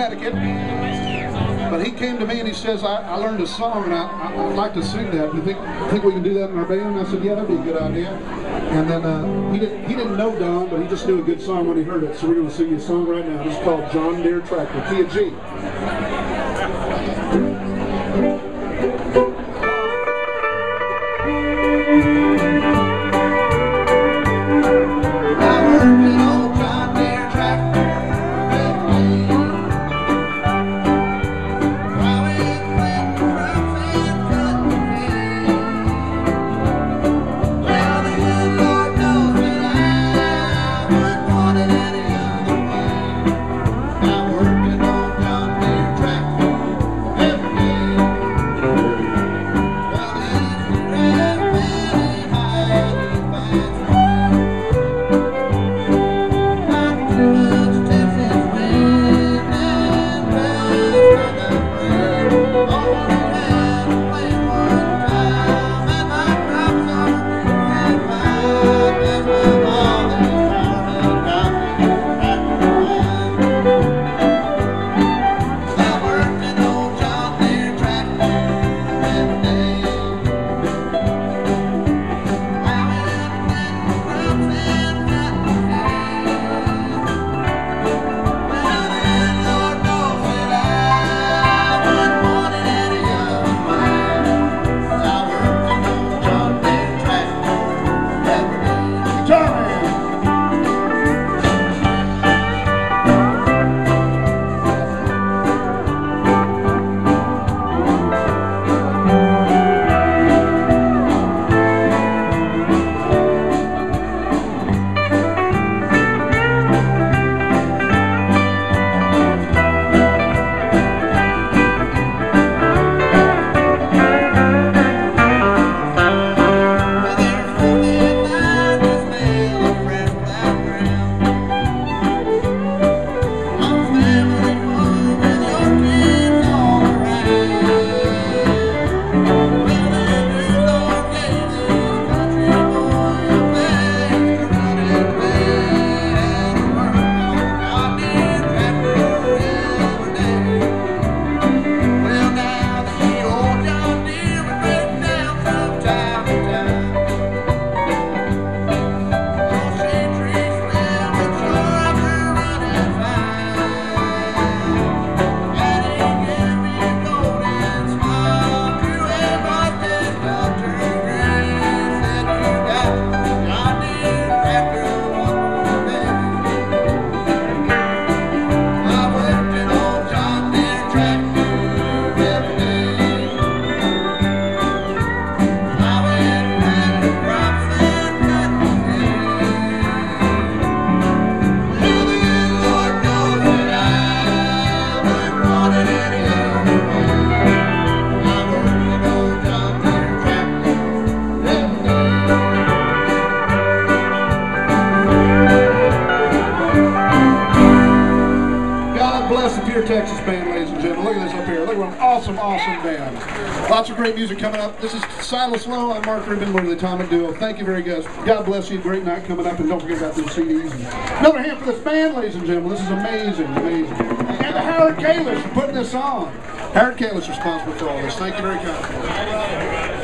Connecticut. But he came to me and he says, I, I learned a song and I, I, would like to sing that. You think think we can do that in our band? And I said, yeah, that'd be a good idea. And then uh, he, didn't, he didn't know Don, but he just knew a good song when he heard it. So we're going to sing you a song right now. It's called John Deere Tractor, key of G. Texas band, ladies and gentlemen. Look at this up here. Look at what an awesome, awesome band. Lots of great music coming up. This is Silas Lowe. I'm Mark Rubin. We're the Atomic Duo. Thank you very much. God bless you. Great night coming up. And don't forget about those CDs. Another hand for this band, ladies and gentlemen. This is amazing, amazing. And to Howard Kalish for putting this on. Howard Kalish is responsible for all this. Thank you very much.